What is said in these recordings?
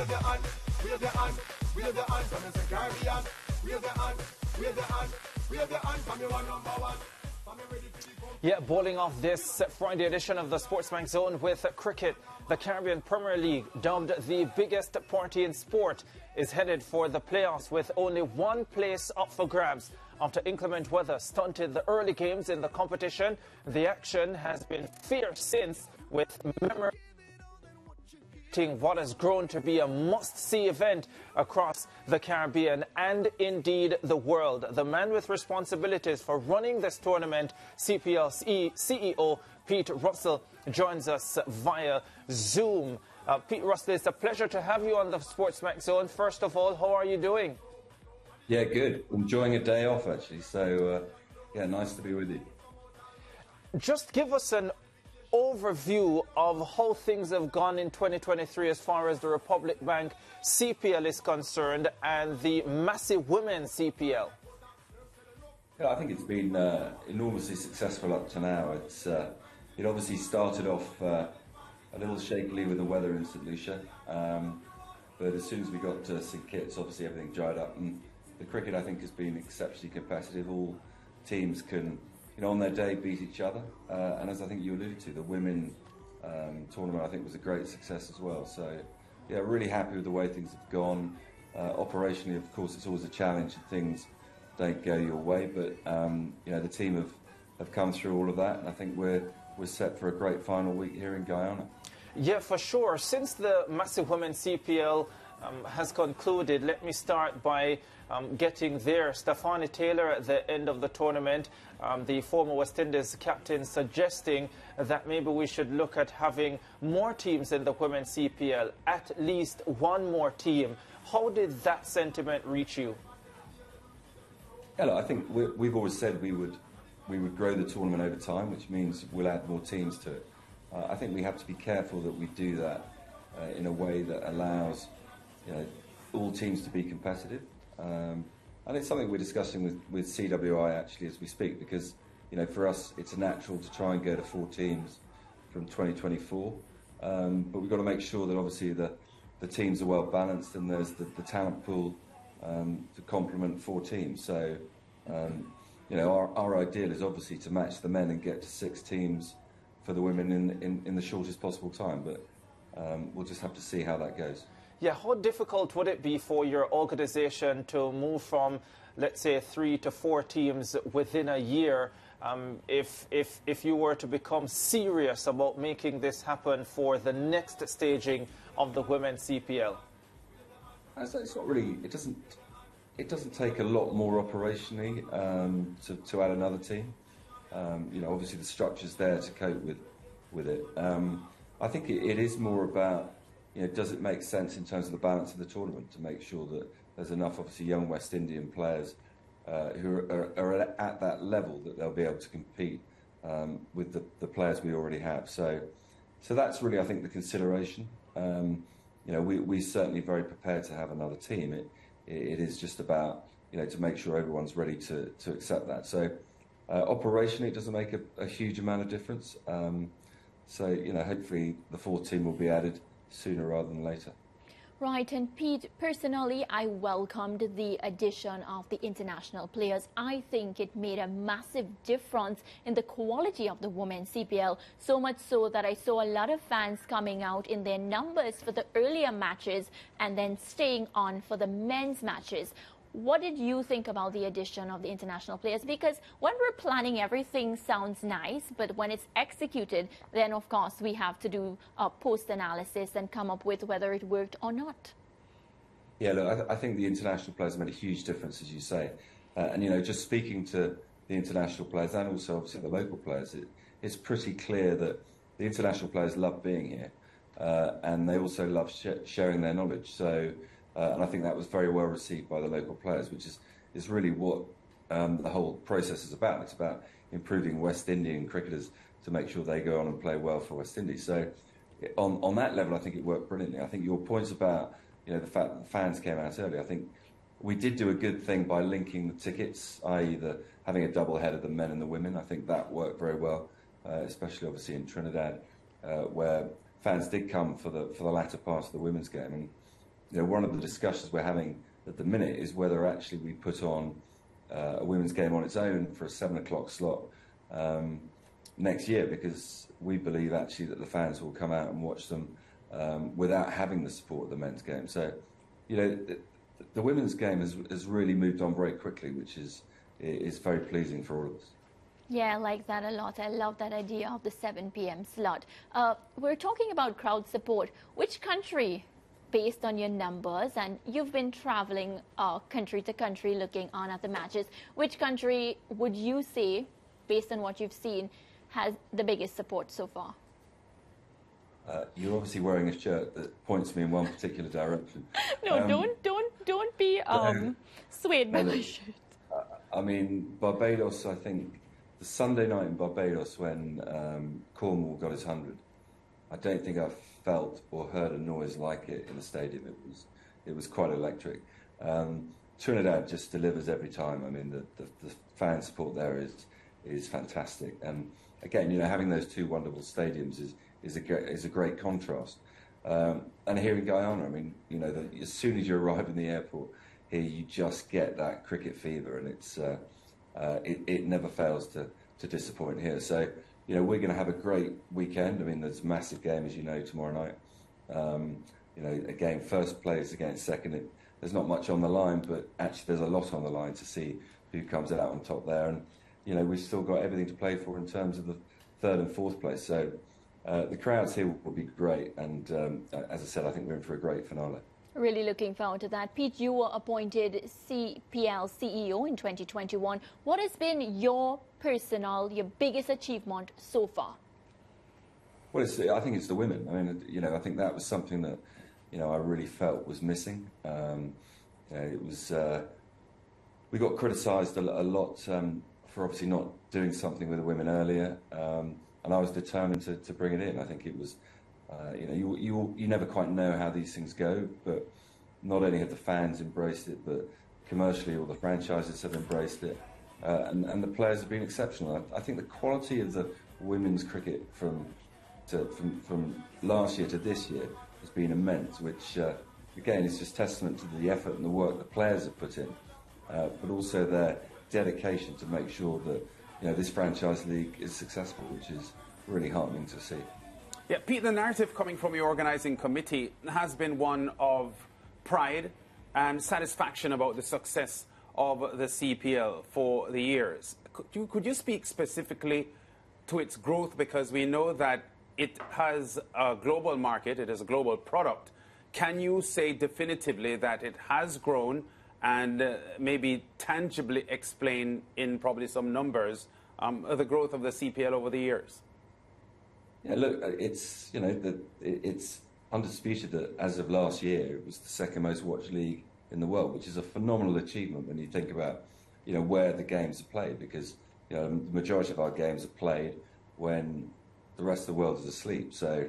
wave your hand, wave your hand, wave your hand from the Caribbean. Wave your hand, wave your hand, wave your hand from your one number one. Yeah, bowling off this Friday edition of the SportsMax Zone with cricket. The Caribbean Premier League, dubbed the biggest party in sport, is headed for the playoffs with only one place up for grabs. After inclement weather stunted the early games in the competition, the action has been fierce since, with what has grown to be a must-see event across the Caribbean and indeed the world. The man with responsibilities for running this tournament, CPL CEO Pete Russell, joins us via Zoom. Uh, Pete Russell, it's a pleasure to have you on the SportsMax Zone. First of all, how are you doing? Yeah, good. Enjoying a day off, actually. So, uh, yeah, nice to be with you. Just give us an overview of how things have gone in 2023 as far as the Republic Bank CPL is concerned and the massive women's CPL? Yeah, I think it's been uh, enormously successful up to now. It's uh, it obviously started off uh, a little shakily with the weather in St Lucia, um, but as soon as we got to St Kitts, obviously everything dried up, and the cricket I think has been exceptionally competitive. All teams can you know, on their day beat each other. Uh, and as I think you alluded to, the women um, tournament I think was a great success as well. So yeah, really happy with the way things have gone. Uh, operationally, of course, it's always a challenge if things don't go your way. But um, you know, the team have, have come through all of that, and I think we're we're set for a great final week here in Guyana. Yeah, for sure. Since the Massive Women CPL um, has concluded, let me start by um, getting there. Stafanie Taylor at the end of the tournament, um, the former West Indies captain, suggesting that maybe we should look at having more teams in the women's CPL, at least one more team. How did that sentiment reach you? Yeah, I think we, have always said we would we would grow the tournament over time, which means we'll add more teams to it. Uh, I think we have to be careful that we do that uh, in a way that allows you know, all teams to be competitive. Um, and it's something we're discussing with, with CWI actually as we speak because you know for us it's natural to try and go to four teams from 2024 um, but we've got to make sure that obviously the, the teams are well balanced and there's the, the talent pool um, to complement four teams. So um, you know our, our ideal is obviously to match the men and get to six teams for the women in, in, in the shortest possible time. But um, we'll just have to see how that goes. Yeah, how difficult would it be for your organization to move from, let's say, three to four teams within a year um, if, if, if you were to become serious about making this happen for the next staging of the women's CPL? It's not really, it doesn't, it doesn't take a lot more operationally um, to, to add another team. Um, you know, obviously the structure's there to cope with, with it. Um, I think it, it is more about you know, does it make sense in terms of the balance of the tournament to make sure that there's enough, obviously, young West Indian players uh, who are, are, at that level that they'll be able to compete um, with the, the, players we already have. So, so that's really, I think, the consideration. Um, you know, we, we're certainly very prepared to have another team. It, it is just about, you know, to make sure everyone's ready to, to accept that. So, uh, operationally, it doesn't make a, a huge amount of difference. Um, so, you know, hopefully the fourth team will be added sooner rather than later. Right, and Pete, personally, I welcomed the addition of the international players. I think it made a massive difference in the quality of the women's CPL, so much so that I saw a lot of fans coming out in their numbers for the earlier matches and then staying on for the men's matches. What did you think about the addition of the international players? Because when we're planning, everything sounds nice, but when it's executed, then of course we have to do a post analysis and come up with whether it worked or not. Yeah, look, I, th- I think the international players made a huge difference, as you say. Uh, and, you know, just speaking to the international players and also obviously the local players, it, it's pretty clear that the international players love being here uh, and they also love sh- sharing their knowledge. So, uh, and I think that was very well received by the local players, which is, is really what um, the whole process is about. It's about improving West Indian cricketers to make sure they go on and play well for West Indies. So on, on that level, I think it worked brilliantly. I think your points about you know the fact that the fans came out early, I think we did do a good thing by linking the tickets, i.e. The, having a double head of the men and the women. I think that worked very well, uh, especially obviously in Trinidad, uh, where fans did come for the for the latter part of the women's game. And you know, one of the discussions we're having at the minute is whether actually we put on uh, a women's game on its own for a seven o'clock slot um, next year because we believe actually that the fans will come out and watch them um, without having the support of the men's game. So, you know, the, the women's game has, has really moved on very quickly, which is is very pleasing for all of us. Yeah, I like that a lot. I love that idea of the 7 p.m. slot. Uh, we're talking about crowd support. Which country, based on your numbers, and you've been traveling uh, country to country looking on at the matches, which country would you say, based on what you've seen, has the biggest support so far? Uh, you're obviously wearing a shirt that points me in one particular direction. no, um, don't, don't, don't be um, swayed by my shirt. I mean, Barbados. I think the Sunday night in Barbados when um, Cornwall got his hundred. I don't think I've felt or heard a noise like it in a stadium. It was, it was quite electric. Um, Trinidad just delivers every time. I mean, the, the, the fan support there is is fantastic. And again, you know, having those two wonderful stadiums is is a is a great contrast. Um, and here in Guyana, I mean, you know, the, as soon as you arrive in the airport, here you just get that cricket fever, and it's uh, uh, it, it never fails to to disappoint here. So, you know, we're going to have a great weekend. I mean, there's a massive game, as you know, tomorrow night. Um, you know, again, first place against second. It, there's not much on the line, but actually, there's a lot on the line to see who comes out on top there. And you know, we've still got everything to play for in terms of the third and fourth place. So uh, the crowds here will be great. And um, as I said, I think we're in for a great finale. Really looking forward to that. Pete, you were appointed CPL CEO in 2021. What has been your personal, your biggest achievement so far? Well, I think it's the women. I mean, you know, I think that was something that, you know, I really felt was missing. Um, it was, uh, we got criticised a, a, lot um, for obviously not doing something with the women earlier, um, and I was determined to, to bring it in. I think it was, uh, you know, you, you you never quite know how these things go, but not only have the fans embraced it, but commercially all the franchises have embraced it, uh, and, and the players have been exceptional. I, I, think the quality of the women's cricket from, to, from from last year to this year has been immense, which uh, again is just testament to the effort and the work the players have put in, uh, but also their dedication to make sure that you know this franchise league is successful, which is really heartening to see. Yeah, Pete, the narrative coming from your organising committee has been one of pride and satisfaction about the success of the CPL for the years. Could you, could you speak specifically to its growth? Because we know that it has a global market, it is a global product. Can you say definitively that it has grown and uh, maybe tangibly explain in probably some numbers um, the growth of the CPL over the years? Yeah, look, uh, it's you know the, it's undisputed that as of last year it was the second most watched league in the world, which is a phenomenal achievement when you think about you know where the games are played because you know the majority of our games are played when the rest of the world is asleep. So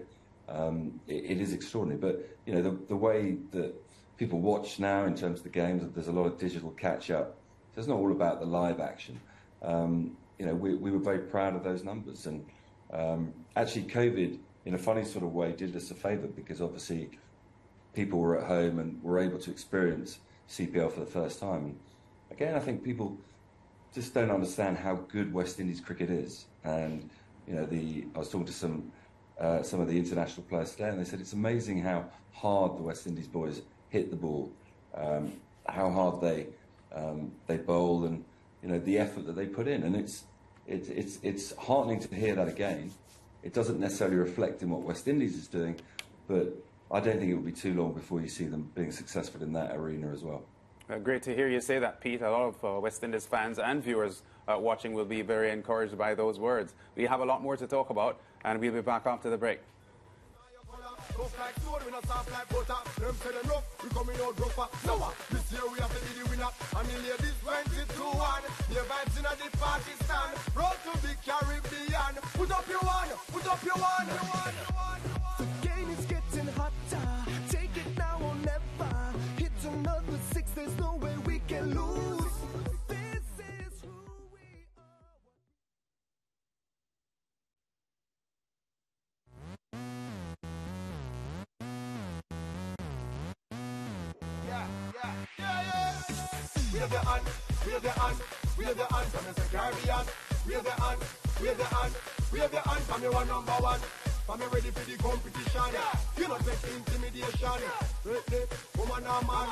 um, it, it is extraordinary. But you know the the way that people watch now in terms of the games. There's a lot of digital catch up. So it's not all about the live action. Um, you know, we, we were very proud of those numbers. And um, actually, COVID, in a funny sort of way, did us a favour because obviously people were at home and were able to experience CPL for the first time. And again, I think people just don't understand how good West Indies cricket is. And you know, the I was talking to some uh, some of the international players today, and they said it's amazing how hard the West Indies boys hit the ball, um, how hard they um, they bowl, and you know the effort that they put in. And it's it's it's it's heartening to hear that again. It doesn't necessarily reflect in what West Indies is doing, but I don't think it will be too long before you see them being successful in that arena as well. Uh, great to hear you say that, Pete. A lot of uh, West Indies fans and viewers uh, watching will be very encouraged by those words. We have a lot more to talk about, and we'll be back after the break. Tough like stone, we not soft like butter. Them say them rough, we coming out rougher. So? This year we have to be the winner. And the ladies went it to one. The vibes in the party. Road to the Caribbean. Put up your one, put up your one. Your one, your one. Wave your hand, wave your hand from your one number one. From you ready for the competition. Yeah. You not take intimidation. Ready, woman or man.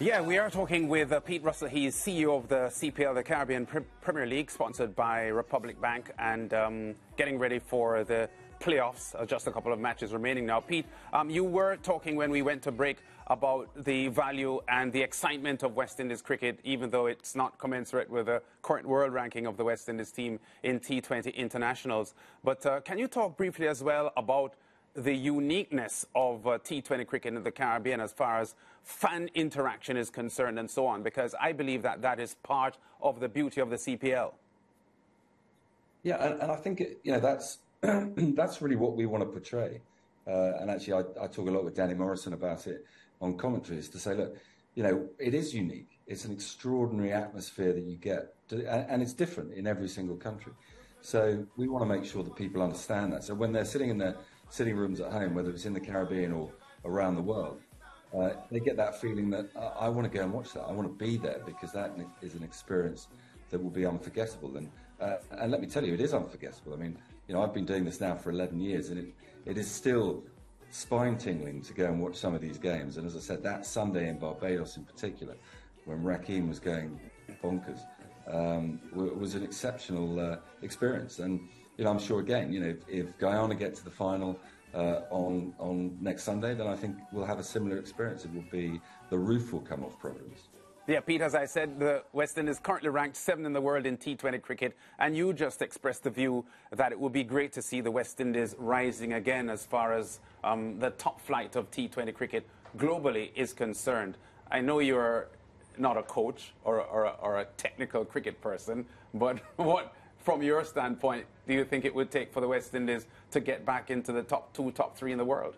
Yeah, we are talking with uh, Pete Russell. He's CEO of the CPL, the Caribbean Pre- Premier League, sponsored by Republic Bank, and um, getting ready for the playoffs. Uh, just a couple of matches remaining now. Pete, um, you were talking when we went to break about the value and the excitement of West Indies cricket, even though it's not commensurate with the current world ranking of the West Indies team in T20 internationals. But uh, can you talk briefly as well about the uniqueness of uh, T20 cricket in the Caribbean as far as fan interaction is concerned and so on? Because I believe that that is part of the beauty of the CPL. Yeah, and, and I think you know that's that's really what we want to portray. Uh, and actually, I, I, talk a lot with Danny Morrison about it on commentaries to say, look, you know, it is unique. It's an extraordinary atmosphere that you get, to, and, it's different in every single country. So we want to make sure that people understand that. So when they're sitting in their sitting rooms at home, whether it's in the Caribbean or around the world, uh, they get that feeling that uh, I want to go and watch that. I want to be there because that is an experience that will be unforgettable. And uh, and let me tell you, it is unforgettable. I mean, you know, I've been doing this now for 11 years, and it, it is still spine tingling to go and watch some of these games. And as I said, that Sunday in Barbados in particular, when Rahkeem was going bonkers, um, was an exceptional uh, experience. And you know, I'm sure again, you know, if, if Guyana get to the final uh, on on next Sunday, then I think we'll have a similar experience. It will be the roof will come off problems. Yeah, Pete, as I said, the West Indies is currently ranked seventh in the world in T20 cricket, and you just expressed the view that it would be great to see the West Indies rising again as far as um, the top flight of T20 cricket globally is concerned. I know you're not a coach or, or, or a technical cricket person, but what, from your standpoint, do you think it would take for the West Indies to get back into the top two, top three in the world?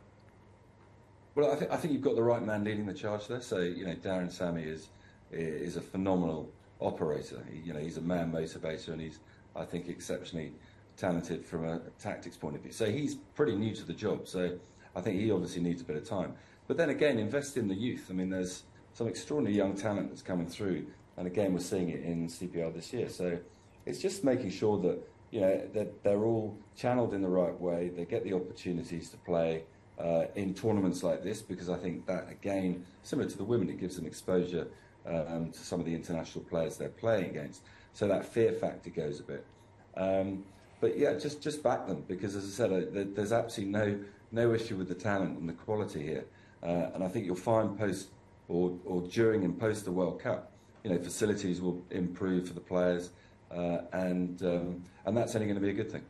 Well, I, th- I think you've got the right man leading the charge there. So, you know, Darren Sammy is is a phenomenal operator. He, you know, he's a man motivator, and he's, I think, exceptionally talented from a tactics point of view. So he's pretty new to the job. So I think he obviously needs a bit of time. But then again, invest in the youth. I mean, there's some extraordinary young talent that's coming through, and again, we're seeing it in CPL this year. So it's just making sure that you know that they're all channeled in the right way. They get the opportunities to play. Uh, in tournaments like this, because I think that again, similar to the women, it gives them exposure um, to some of the international players they're playing against. So that fear factor goes a bit. Um, but yeah, just just back them because, as I said, uh, there's absolutely no no issue with the talent and the quality here. Uh, and I think you'll find post or, or during and post the World Cup, you know, facilities will improve for the players, uh, and um, and that's only going to be a good thing.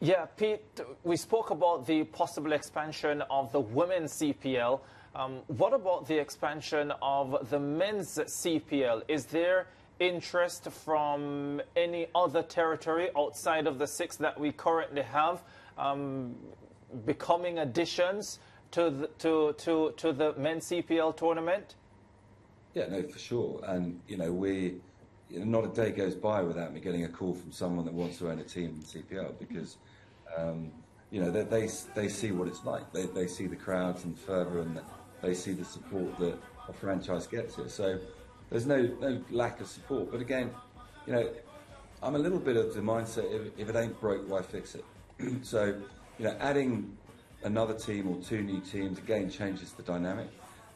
Yeah, Pete, we spoke about the possible expansion of the women's CPL. Um, what about the expansion of the men's CPL? Is there interest from any other territory outside of the six that we currently have um, becoming additions to the, to, to, to the men's CPL tournament? Yeah, no, for sure. And, you know, we, you know, not a day goes by without me getting a call from someone that wants to own a team in CPL because, um, you know, they, they, they see what it's like. They, they see the crowds and the fervour and the, they see the support that a franchise gets here. So there's no no lack of support. But again, you know, I'm a little bit of the mindset if, if it ain't broke, why fix it? so you know, adding another team or two new teams again changes the dynamic.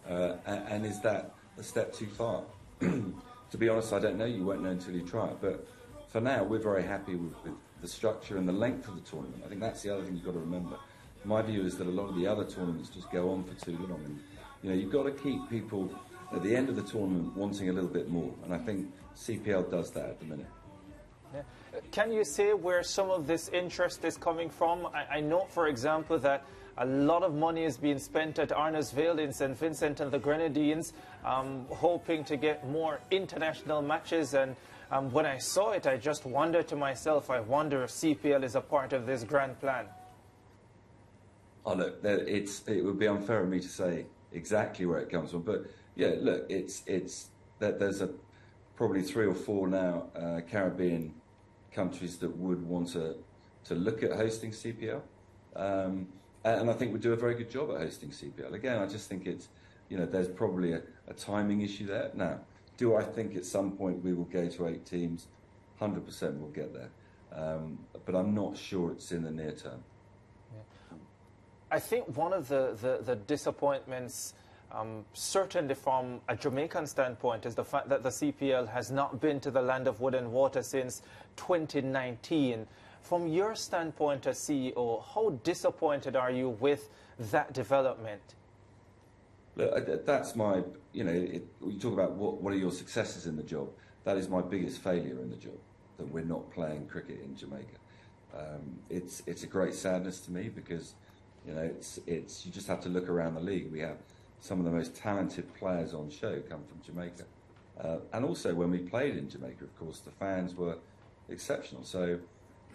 Uh, and, and, is that a step too far? to be honest, I don't know. You won't know until you try it. But for now, we're very happy with, with the structure and the length of the tournament. I think that's the other thing you've got to remember. My view is that a lot of the other tournaments just go on for too long. And, you know, you've got to keep people at the end of the tournament wanting a little bit more, and I think CPL does that at the minute. Yeah. Can you say where some of this interest is coming from? I, I know, for example, that a lot of money is being spent at Arnos Vale in St. Vincent and the Grenadines, um, hoping to get more international matches. And um, when I saw it, I just wondered to myself, I wonder if CPL is a part of this grand plan. Oh, look, it's, it would be unfair of me to say exactly where it comes from. But yeah, look, it's it's that there's a probably three or four now uh, Caribbean countries that would want to to look at hosting CPL, um, and I think we do a very good job at hosting CPL. Again, I just think it's you know, there's probably a, a timing issue there. Now, do I think at some point we will go to eight teams? 100% we'll get there. Um, but I'm not sure it's in the near term. I think one of the, the, the disappointments, um, certainly from a Jamaican standpoint, is the fact that the CPL has not been to the land of wood and water since 2019. From your standpoint as CEO, how disappointed are you with that development? Look, that's my, you know, it, you talk about what, what are your successes in the job. That is my biggest failure in the job, that we're not playing cricket in Jamaica. Um, it's, it's a great sadness to me because you know, it's, it's, you just have to look around the league. We have some of the most talented players on show come from Jamaica. Uh, and also when we played in Jamaica, of course, the fans were exceptional. So,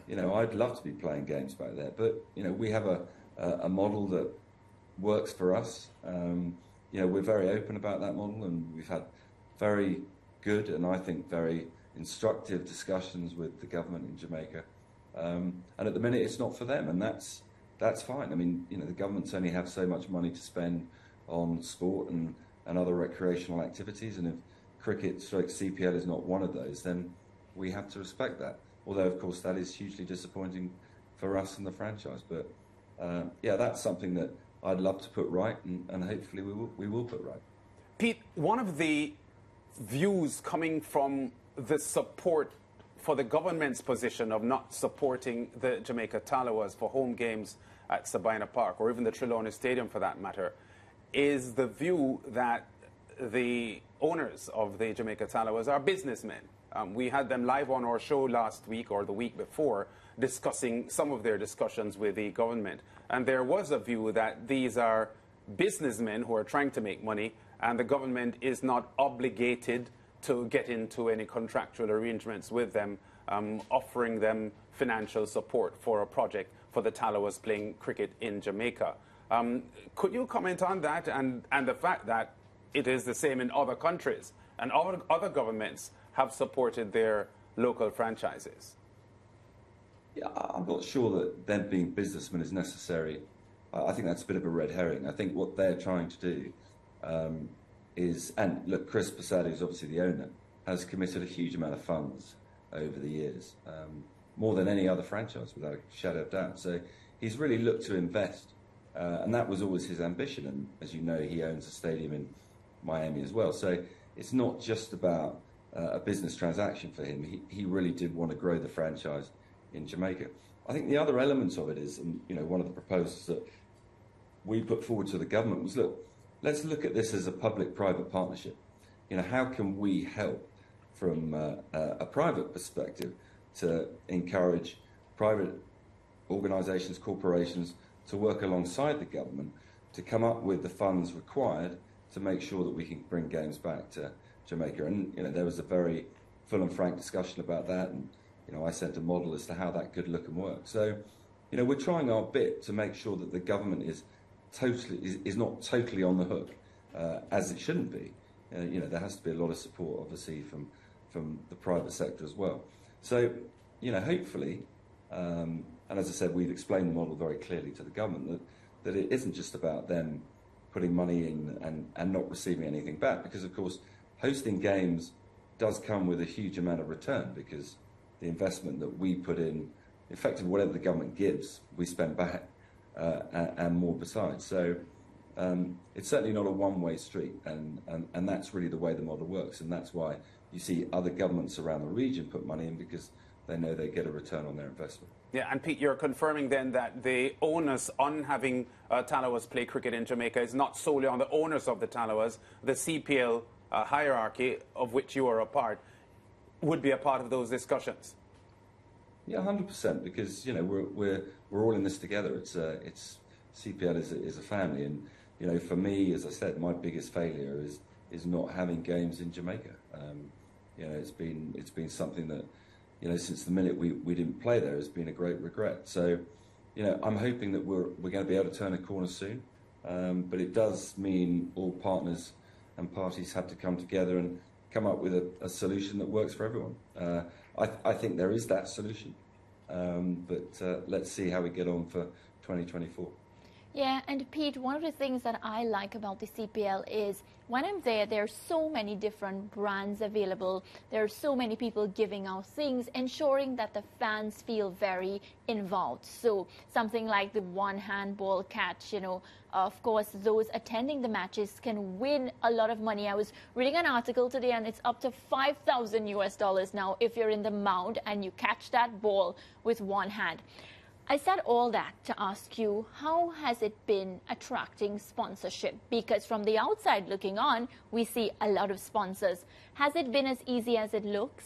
you know, I'd love to be playing games back there. But, you know, we have a, a, a model that works for us. Um, you know, we're very open about that model and we've had very good and I think very instructive discussions with the government in Jamaica. Um, and at the minute, it's not for them, and that's that's fine. I mean, you know, the governments only have so much money to spend on sport and, and other recreational activities, and if cricket stroke CPL is not one of those, then we have to respect that. Although, of course, that is hugely disappointing for us and the franchise. But uh, yeah, that's something that I'd love to put right, and, and hopefully we will, we will put right. Pete, one of the views coming from the support for the government's position of not supporting the Jamaica Tallawahs for home games at Sabina Park, or even the Trelawny Stadium for that matter, is the view that the owners of the Jamaica Tallawahs are businessmen. Um, we had them live on our show last week or the week before discussing some of their discussions with the government. And there was a view that these are businessmen who are trying to make money, and the government is not obligated to get into any contractual arrangements with them, um, offering them financial support for a project for the Tallawahs playing cricket in Jamaica. Um, could you comment on that and, and the fact that it is the same in other countries and other, other governments have supported their local franchises? Yeah, I'm not sure that them being businessmen is necessary. I think that's a bit of a red herring. I think what they're trying to do um, is, and look, Kris Persad, who's obviously the owner, has committed a huge amount of funds over the years, um, more than any other franchise, without a shadow of doubt. So he's really looked to invest, uh, and that was always his ambition. And as you know, he owns a stadium in Miami as well. So it's not just about uh, a business transaction for him. He, he really did want to grow the franchise in Jamaica. I think the other elements of it is, and you know, one of the proposals that we put forward to the government was, look, let's look at this as a public-private partnership. You know, how can we help from uh, a private perspective to encourage private organisations, corporations to work alongside the government to come up with the funds required to make sure that we can bring games back to Jamaica. And you know, there was a very full and frank discussion about that, and you know, I sent a model as to how that could look and work. So, you know, we're trying our bit to make sure that the government is totally is, is not totally on the hook, uh, as it shouldn't be. Uh, you know, there has to be a lot of support, obviously, from from the private sector as well. So, you know, hopefully, um, and as I said, we've explained the model very clearly to the government that that it isn't just about them putting money in and, and not receiving anything back, because of course, hosting games does come with a huge amount of return because the investment that we put in, effectively whatever the government gives, we spend back and more besides. So um, it's certainly not a one-way street, and, and, and that's really the way the model works, and that's why you see other governments around the region put money in because they know they get a return on their investment. Yeah, and Pete, you're confirming then that the onus on having uh, Tallawahs play cricket in Jamaica is not solely on the owners of the Tallawahs. The CPL uh, hierarchy, of which you are a part, would be a part of those discussions. Yeah, hundred percent. Because you know we're we're we're all in this together. It's uh, it's CPL is a, is a family, and you know for me, as I said, my biggest failure is is not having games in Jamaica. Um, you know, it's been it's been something that you know since the minute we, we didn't play there has been a great regret. So, you know, I'm hoping that we're we're going to be able to turn a corner soon. Um, but it does mean all partners and parties have to come together and come up with a, a solution that works for everyone. Uh, I, I, think there is that solution, um, but uh, let's see how we get on for 2024. Yeah, and Pete, one of the things that I like about the CPL is when I'm there, there are so many different brands available. There are so many people giving out things, ensuring that the fans feel very involved. So something like the one handball catch, you know, of course, those attending the matches can win a lot of money. I was reading an article today, and it's up to 5,000 US dollars now if you're in the mound and you catch that ball with one hand. I said all that to ask you how has it been attracting sponsorship? Because from the outside looking on, we see a lot of sponsors. Has it been as easy as it looks?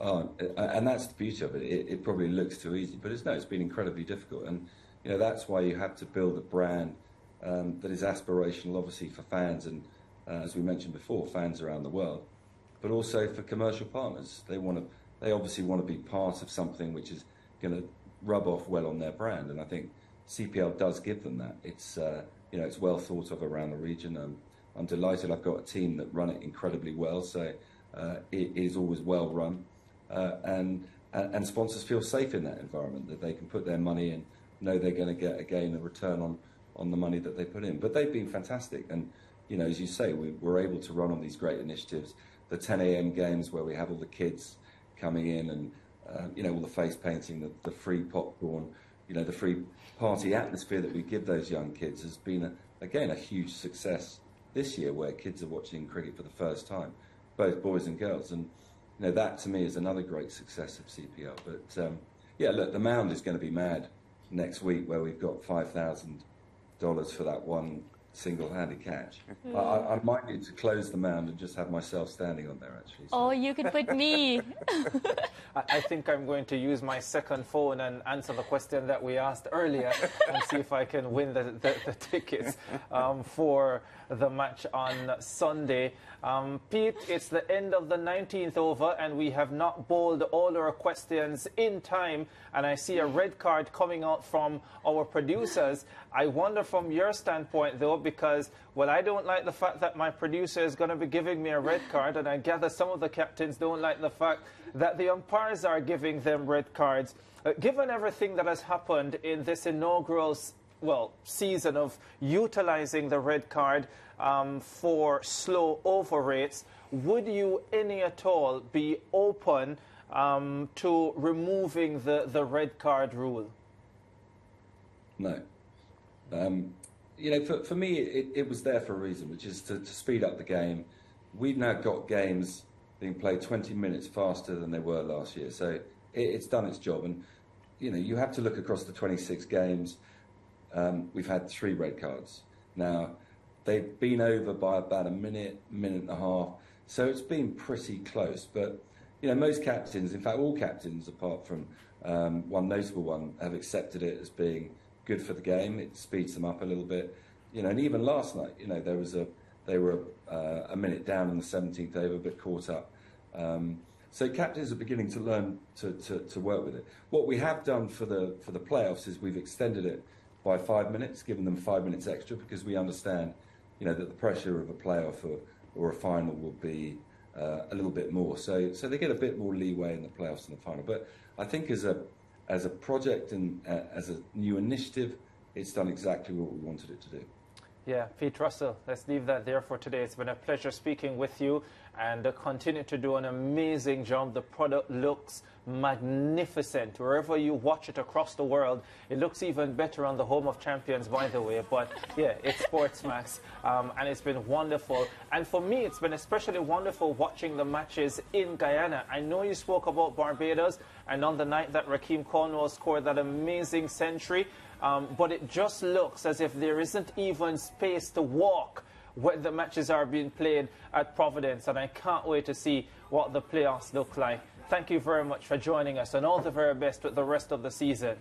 Oh, and that's the beauty of it. it. It probably looks too easy, but it's no. It's been incredibly difficult, and you know that's why you have to build a brand um, that is aspirational, obviously for fans, and uh, as we mentioned before, fans around the world, but also for commercial partners. They want to. They obviously want to be part of something which is going to rub off well on their brand. And I think CPL does give them that. It's uh, you know it's well thought of around the region. Um, I'm delighted I've got a team that run it incredibly well. So uh, it is always well run, uh, and and sponsors feel safe in that environment that they can put their money in, know they're going to get again a return on on the money that they put in. But they've been fantastic, and you know as you say, we, we're able to run on these great initiatives. The 10 a.m. games where we have all the kids coming in and um, you know, all the face painting, the, the, free popcorn, you know, the free party atmosphere that we give those young kids has been, a, again, a huge success this year where kids are watching cricket for the first time, both boys and girls. And, you know, that to me is another great success of CPL. But, um, yeah, look, the mound is going to be mad next week where we've got $5,000 for that one single-handed catch. Mm. I, I, might need to close the mound and just have myself standing on there, actually. So. Oh, you could put me. I think I'm going to use my second phone and answer the question that we asked earlier and see if I can win the, the, the tickets um, for the match on Sunday. Um, Pete, it's the end of the 19th over, and we have not bowled all our questions in time. And I see a red card coming out from our producers. I wonder from your standpoint, though, because, well, I don't like the fact that my producer is going to be giving me a red card, and I gather some of the captains don't like the fact that the umpires are giving them red cards. Uh, given everything that has happened in this inaugural well, season of utilizing the red card um, for slow over rates, would you any at all be open um, to removing the, the red card rule? No. Um, you know, for, for me, it, it was there for a reason, which is to, to speed up the game. We've now got games being played 20 minutes faster than they were last year. So it, it's done its job. And, you know, you have to look across the 26 games. Um, we've had three red cards. Now, they've been over by about a minute, minute and a half. So it's been pretty close. But, you know, most captains, in fact, all captains, apart from um, one notable one, have accepted it as being good for the game. It speeds them up a little bit. You know, and even last night, you know, there was a they were uh, a minute down in the 17th over, but caught up. Um, so captains are beginning to learn to, to, to, work with it. What we have done for the for the playoffs is we've extended it by five minutes, giving them five minutes extra because we understand, you know, that the pressure of a playoff or, or a final will be uh, a little bit more. So so they get a bit more leeway in the playoffs and the final. But I think as a as a project and uh, as a new initiative, it's done exactly what we wanted it to do. Yeah, Pete Russell, let's leave that there for today. It's been a pleasure speaking with you and uh, continue to do an amazing job. The product looks magnificent. Wherever you watch it across the world, it looks even better on the Home of Champions, by the way. But yeah, it's Sportsmax, um, and it's been wonderful. And for me, it's been especially wonderful watching the matches in Guyana. I know you spoke about Barbados, and on the night that Rahkeem Cornwall scored that amazing century, um, but it just looks as if there isn't even space to walk when the matches are being played at Providence, and I can't wait to see what the playoffs look like. Thank you very much for joining us, and all the very best with the rest of the season.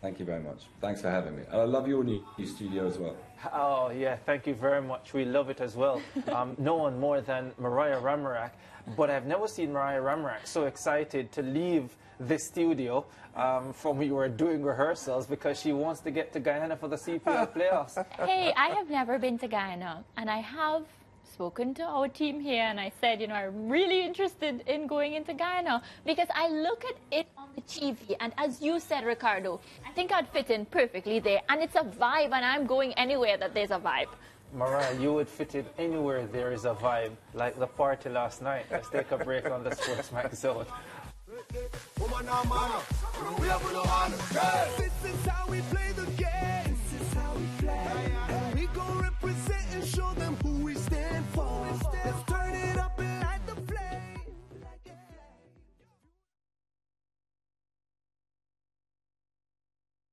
Thank you very much. Thanks for having me. And I love your new studio as well. Oh, yeah, thank you very much. We love it as well. Um, no one more than Mariah Ramarak. But I've never seen Mariah Ramarak so excited to leave this studio um, from we were doing rehearsals because she wants to get to Guyana for the CPL playoffs. hey, I have never been to Guyana, and I have spoken to our team here and I said, you know, I'm really interested in going into Guyana because I look at it on the TV and as you said, Ricardo, I think I'd fit in perfectly there and it's a vibe and I'm going anywhere that there's a vibe. Mariah, you would fit in anywhere there is a vibe, like the party last night. Let's take a break on the SportsMax Zone. Woman or man, we are full of honor. This is how we play the game. This is how we play. And we gon' represent and show them who.